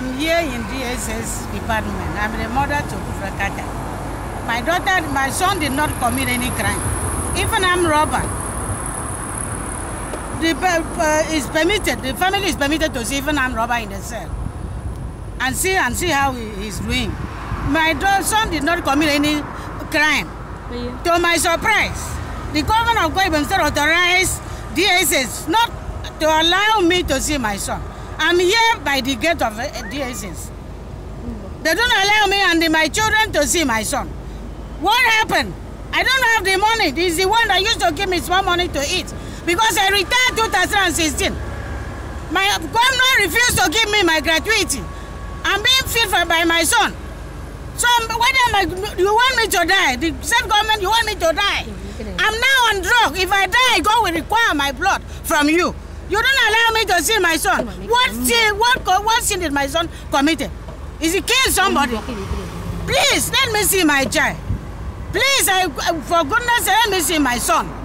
I'm here in DSS department. I'm the mother to Kufre Carter. My daughter, my son did not commit any crime. Even I'm robber. The uh, is permitted, the family is permitted to see even I'm robber in the cell. And see and see how he is doing. My son did not commit any crime. To my surprise, the governor of Akwa Ibom State authorized DSS not to allow me to see my son. I'm here by the gate of DSS. Eh, they don't allow me and my children to see my son. What happened? I don't have the money. This is the one that used to give me small money to eat. Because I retired 2016. My governor refused to give me my gratuity. I'm being for by my son. So um, whether my, you want me to die, the state government, you want me to die. I'm now on drug. If I die, God will require my blood from you. You don't allow me to see my son. What sin, what, what sin did my son committed? Is he killed somebody? Please, let me see my child. Please, I, for goodness sake, let me see my son.